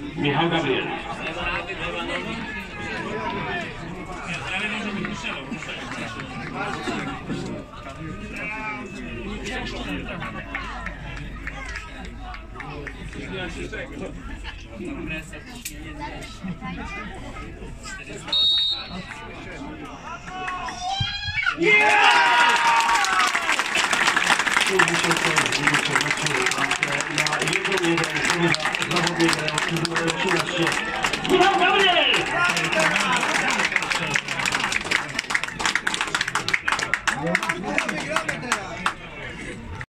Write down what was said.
Michał Gabriel. Na Michał Gabriel!